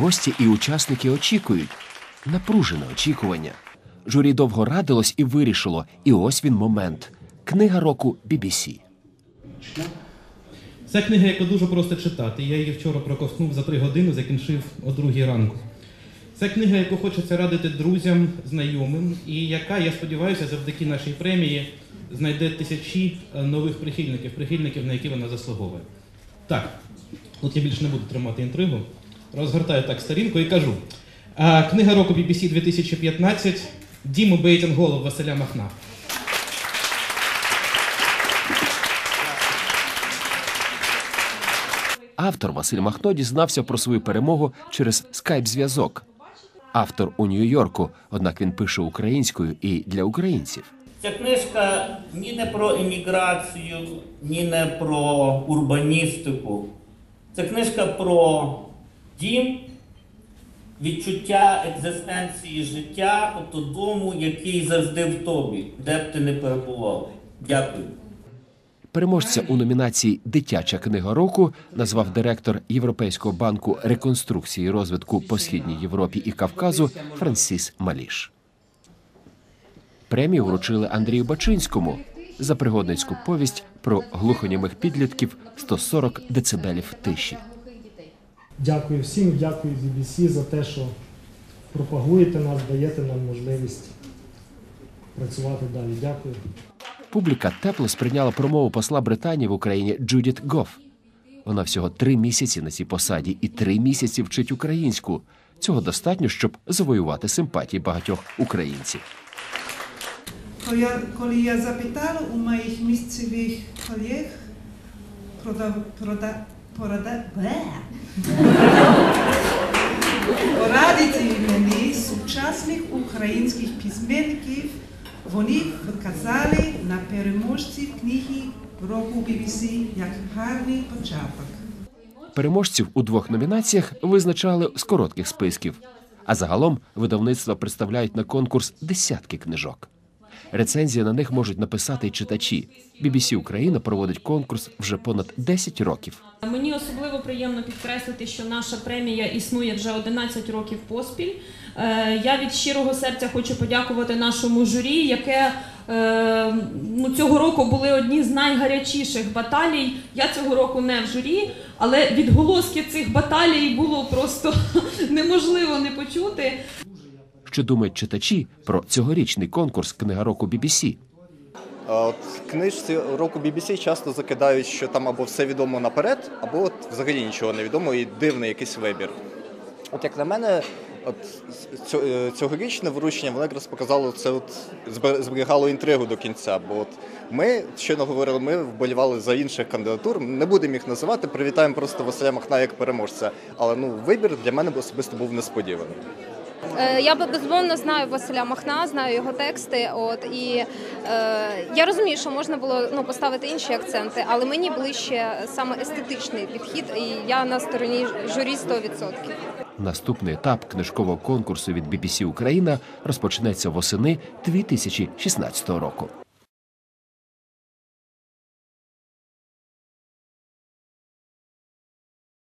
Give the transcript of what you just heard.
Гості і учасники очікують. Напружене очікування. Журі довго радилось і вирішило. І ось він момент. Книга року BBC. Це книга, яку дуже просто читати. Я її вчора проковтнув за три години, закінчив о другій ранку. Це книга, яку хочеться радити друзям, знайомим, і яка, я сподіваюся, завдяки нашій премії знайде тисячі е, нових прихильників, прихильників, на які вона заслуговує. Так, от я більше не буду тримати інтригу. Розгортаю так сторінку і кажу. Книга року BBC 2015 Діму Бейтінголов Василя Махна. Автор Василь Махно дізнався про свою перемогу через скайп-зв'язок. Автор у Нью-Йорку, однак він пише українською і для українців. Ця книжка ні не про еміграцію, ні не про урбаністику. Це книжка про дім, відчуття екзистенції життя, тобто дому, який завжди в тобі, де б ти не перебував. Дякую. Переможця у номінації Дитяча книга року назвав директор Європейського банку реконструкції і розвитку по східній Європі і Кавказу Франсіс Маліш. Премію вручили Андрію Бачинському за пригодницьку повість про глухонімих підлітків 140 децибелів тиші. Дякую всім, дякую BBC за те, що пропагуєте нас, даєте нам можливість працювати далі. Дякую. Публіка тепло сприйняла промову посла Британії в Україні Джудіт Гоф. Вона всього три місяці на цій посаді і три місяці вчить українську. Цього достатньо, щоб завоювати симпатії багатьох українців. Коли я, коли я запитала у моїх місцевих колег, прода, прода, порода, бе. порадити мені сучасних українських письменників, вони вказали на переможців книги року BBC як гарний початок. Переможців у двох номінаціях визначали з коротких списків, а загалом видавництва представляють на конкурс десятки книжок. Рецензії на них можуть написати й читачі. BBC Україна проводить конкурс вже понад 10 років. Мені особливо приємно підкреслити, що наша премія існує вже 11 років поспіль. Е, Я від щирого серця хочу подякувати нашому журі, яке е, ну, цього року були одні з найгарячіших баталій. Я цього року не в журі, але відголоски цих баталій було просто неможливо не почути. Що думають читачі про цьогорічний конкурс Книга року BBC? От книжці року BBC часто закидають, що там або все відомо наперед, або от взагалі нічого не відомо і дивний якийсь вибір. От як на мене, от е, цьогорічне вручення воно якраз показало це, от зберігало інтригу до кінця. Бо от ми щойно говорили, ми вболівали за інших кандидатур. Не будемо їх називати. Привітаємо просто Василя Махна як переможця. Але ну вибір для мене особисто був несподіваний. Е, Я безумовно знаю Василя Махна, знаю його тексти. От і е, я розумію, що можна було ну поставити інші акценти, але мені ближче саме естетичний підхід, і я на стороні журі 100%. Наступний етап книжкового конкурсу від BBC Україна розпочнеться восени 2016 року.